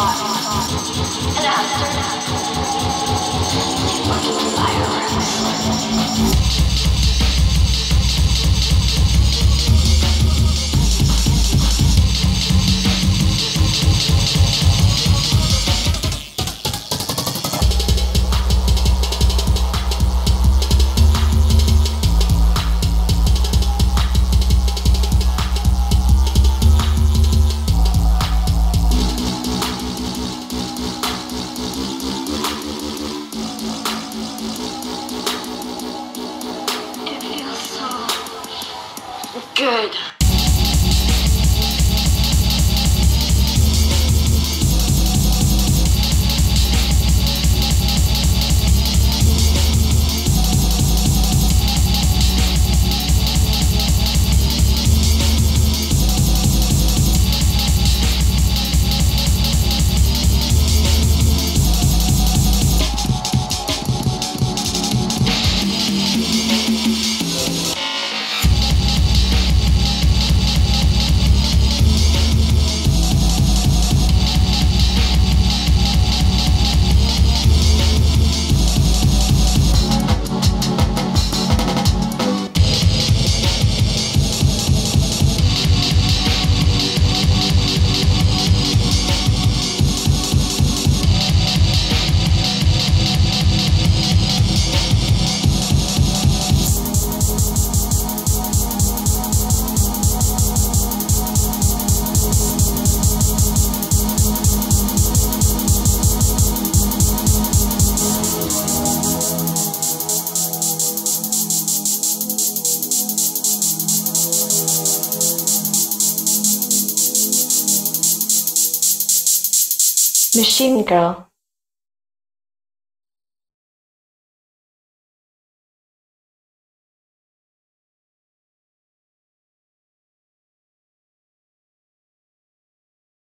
and after, fireworks. Good. Machine Girl